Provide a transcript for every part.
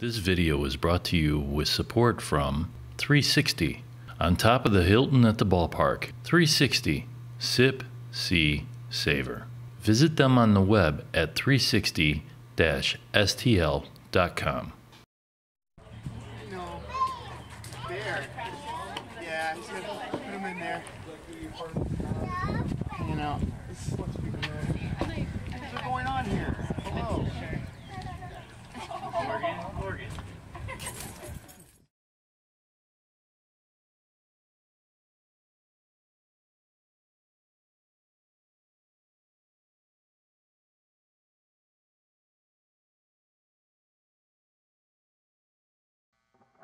This video is brought to you with support from 360. On top of the Hilton at the ballpark, 360. Sip, see, savor. Visit them on the web at 360-stl.com. No. There. Yeah, gonna put him in there. Hanging out.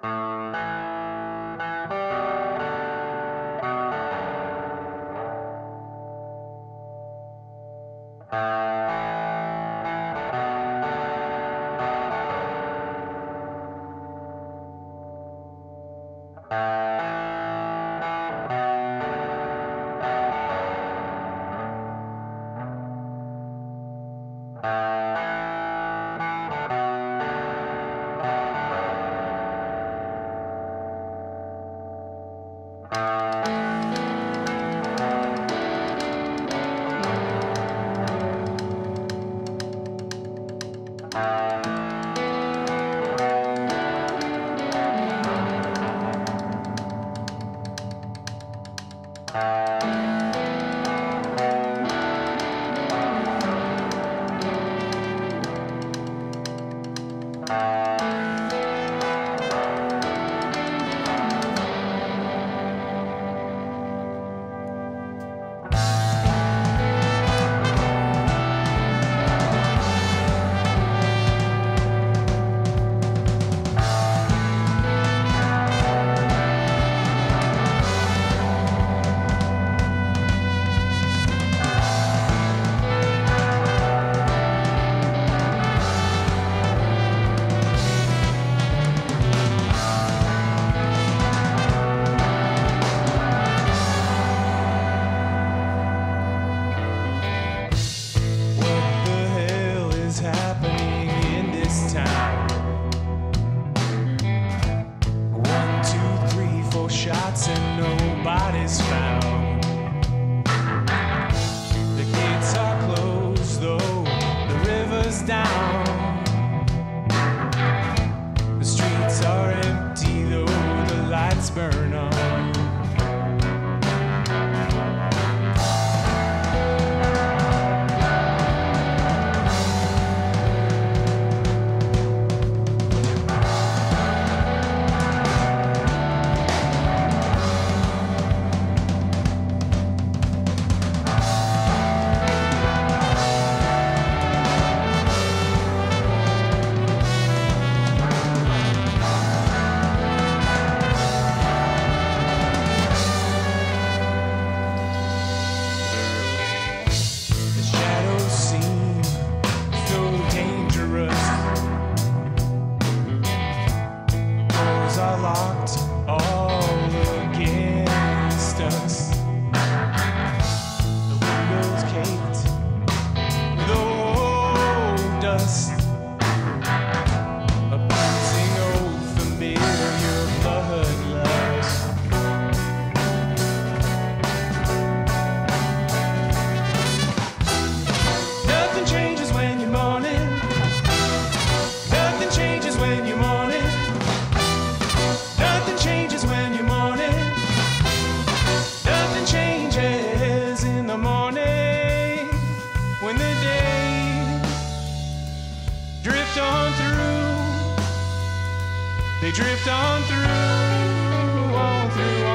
Thank uh... What dust. Drift on through. They drift on through, on through, on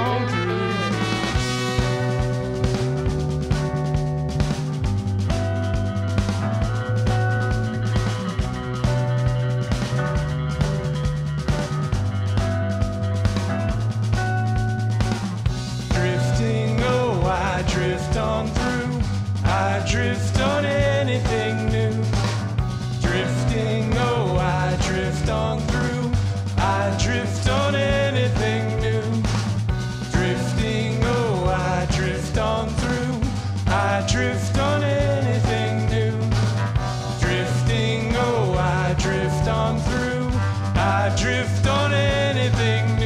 I drift on anything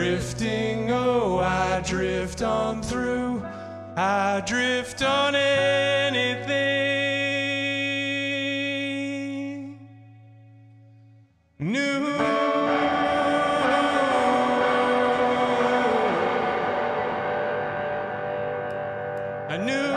Drifting, oh, I drift on through. I drift on anything new. I knew.